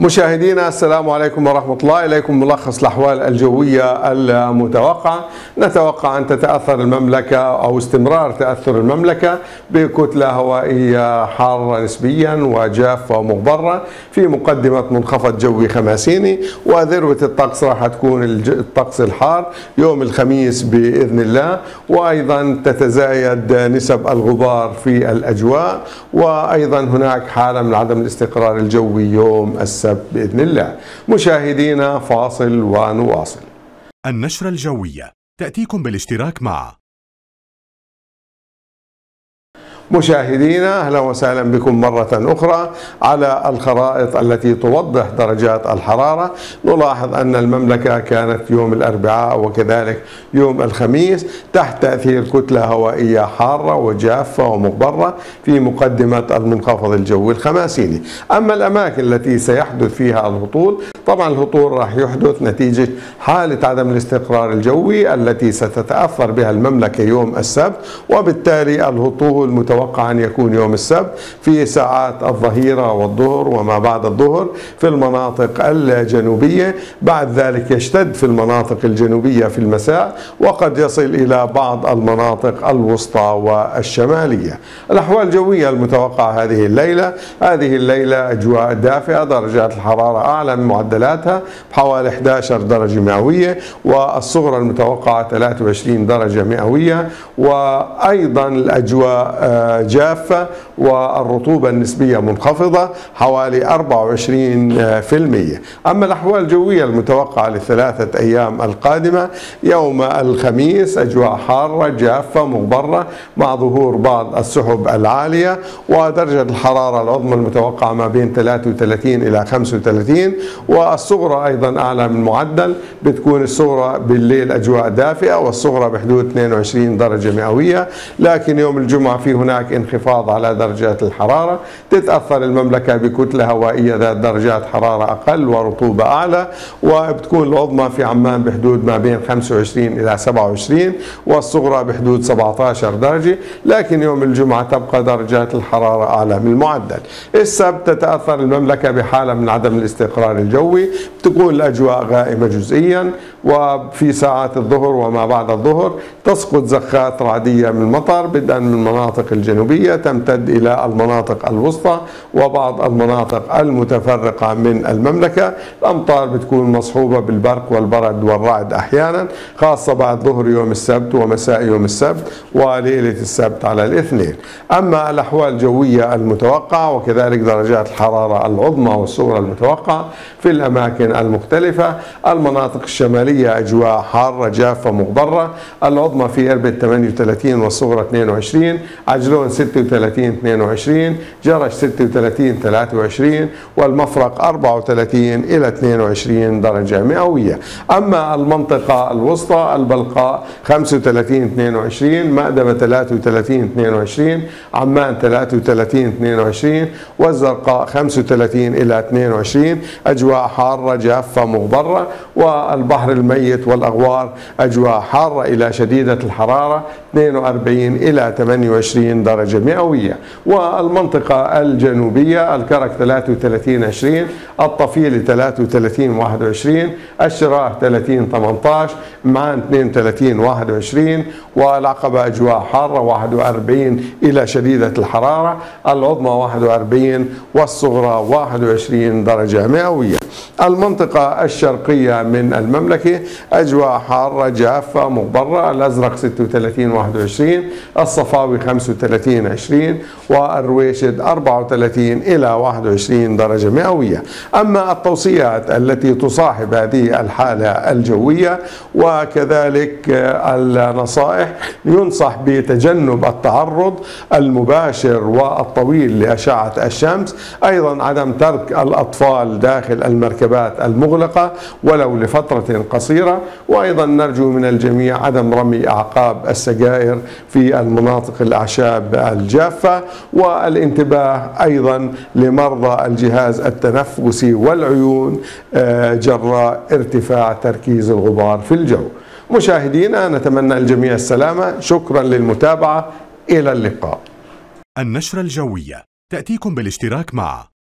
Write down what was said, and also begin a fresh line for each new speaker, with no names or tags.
مشاهدينا السلام عليكم ورحمة الله إليكم. ملخص الأحوال الجوية المتوقعة نتوقع أن تتأثر المملكة أو استمرار تأثر المملكة بكتلة هوائية حارة نسبيا وجافة ومغبرة في مقدمة منخفض جوي خماسيني. وذروة الطقس راح تكون الطقس الحار يوم الخميس بإذن الله. وأيضا تتزايد نسب الغبار في الأجواء. وأيضا هناك حالة من عدم الاستقرار الجوي يوم السبت السبت بإذن الله. مشاهدينا فاصل ونواصل.
النشرة الجوية. تأتيكم بالاشتراك مع
مشاهدينا أهلا وسهلا بكم مرة أخرى على الخرائط التي توضح درجات الحرارة. نلاحظ أن المملكة كانت يوم الأربعاء وكذلك يوم الخميس تحت تأثير كتلة هوائية حارة وجافة ومغبره في مقدمة المنخفض الجوي الخماسيني. أما الأماكن التي سيحدث فيها الهطول طبعا الهطول راح يحدث نتيجة حالة عدم الاستقرار الجوي التي ستتأثر بها المملكة يوم السبت وبالتالي الهطول متوقع متوقع أن يكون يوم السبت في ساعات الظهيرة والظهر وما بعد الظهر في المناطق الجنوبية. بعد ذلك يشتد في المناطق الجنوبية في المساء وقد يصل إلى بعض المناطق الوسطى والشمالية. الأحوال الجوية المتوقعة هذه الليلة. هذه الليلة أجواء دافئة درجات الحرارة أعلى من معدلاتها بحوالي 11 درجة مئوية والصغرى المتوقعة 23 درجة مئوية. وأيضا الأجواء آه، جافة والرطوبة النسبية منخفضة حوالي 24% أما الأحوال الجوية المتوقعة للثلاثة أيام القادمة يوم الخميس أجواء حارة جافة مغبرة مع ظهور بعض السحب العالية ودرجة الحرارة العظمى المتوقعة ما بين 33 إلى 35 والصغرى أيضا أعلى من معدل. بتكون الصغرى بالليل أجواء دافئة والصغرى بحدود 22 درجة مئوية. لكن يوم الجمعة في هناك هناك انخفاض على درجات الحرارة تتأثر المملكة بكتلة هوائية ذات درجات حرارة أقل ورطوبة أعلى وبتكون العظمى في عمان بحدود ما بين 25 إلى 27 والصغرى بحدود 17 درجة لكن يوم الجمعة تبقى درجات الحرارة أعلى من المعدل. السبت تتأثر المملكة بحالة من عدم الاستقرار الجوي تكون الأجواء غائمة جزئيا وفي ساعات الظهر وما بعد الظهر تسقط زخات رعدية من المطر بدءا من المناطق الجنوبية تمتد إلى المناطق الوسطى وبعض المناطق المتفرقة من المملكة. الأمطار بتكون مصحوبة بالبرق والبرد والرعد أحيانا خاصة بعد ظهر يوم السبت ومساء يوم السبت وليلة السبت على الاثنين. أما الأحوال الجوية المتوقعة وكذلك درجات الحرارة العظمى والصغرى المتوقعة في الأماكن المختلفة المناطق الشمالية أجواء حارة جافة مغبرة العظمى في إربد 38 والصغرى 22 عجلون 36 22 جرش 36 23 والمفرق 34 إلى 22 درجة مئوية. أما المنطقة الوسطى البلقاء 35 22 مأدبة 33 22 عمان 33 22 والزرقاء 35 إلى 22 أجواء حارة جافة مغبرة والبحر الميت والأغوار أجواء حارة إلى شديدة الحرارة 42 إلى 28 درجة مئوية. والمنطقة الجنوبية الكرك 33 20 الطفيلي 33 21 الشراء 30 18 معان 32 21 والعقبة أجواء حارة 41 إلى شديدة الحرارة العظمى 41 والصغرى 21 درجة مئوية. المنطقة الشرقية من المملكة أجواء حارة جافة مغبرة الأزرق 36 21 الصفاوي 35 20 والرويشد 34 إلى 21 درجة مئوية. أما التوصيات التي تصاحب هذه الحالة الجوية وكذلك النصائح ينصح بتجنب التعرض المباشر والطويل لأشعة الشمس أيضا عدم ترك الأطفال داخل المركبات المغلقة ولو لفترة قصيرة. وأيضا نرجو من الجميع عدم رمي أعقاب السجائر في المناطق الأعشاب الجافة. والانتباه أيضا لمرضى الجهاز التنفسي والعيون آه، جراء ارتفاع تركيز الغبار في الجو. مشاهدينا نتمنى الجميع السلامة. شكرا للمتابعة. إلى اللقاء.
النشرة الجوية تأتيكم بالاشتراك مع